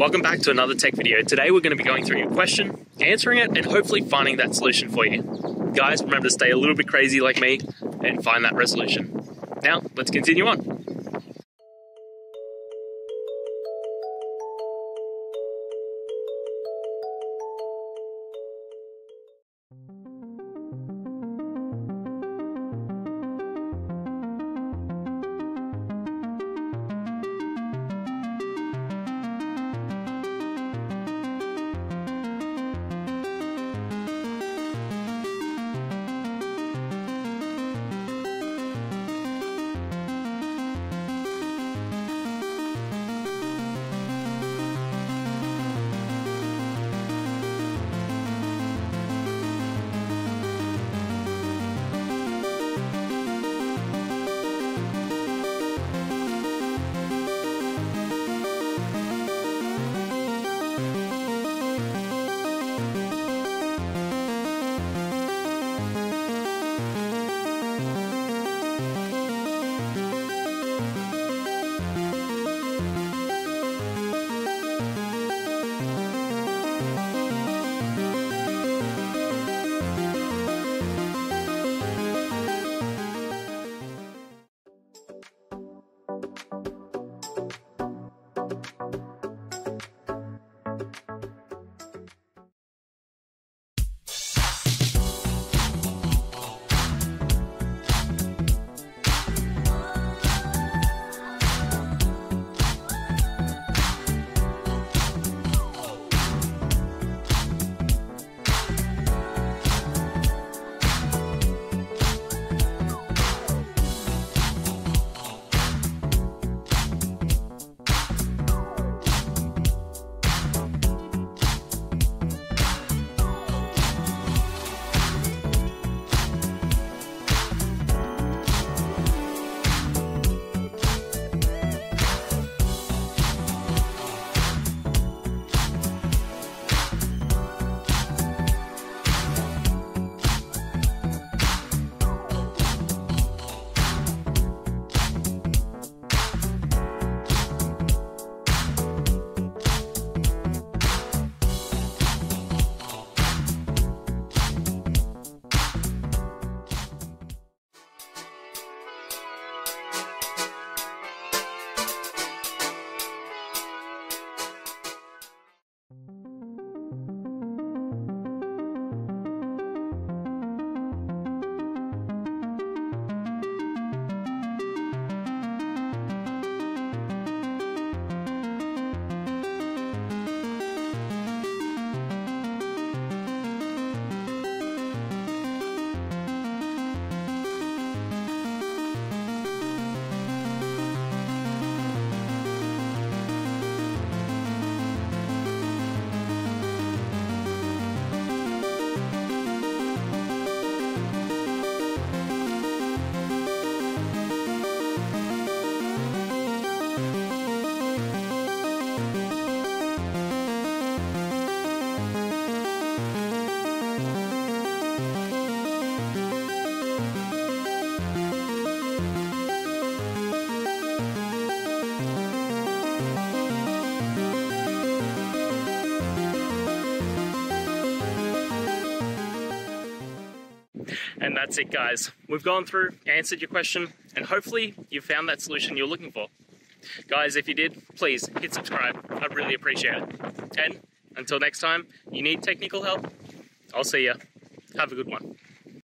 welcome back to another tech video. Today we're going to be going through your question, answering it, and hopefully finding that solution for you. Guys, remember to stay a little bit crazy like me and find that resolution. Now, let's continue on. And that's it, guys. We've gone through, answered your question, and hopefully you found that solution you're looking for. Guys, if you did, please hit subscribe. I'd really appreciate it. And until next time, you need technical help, I'll see ya. Have a good one.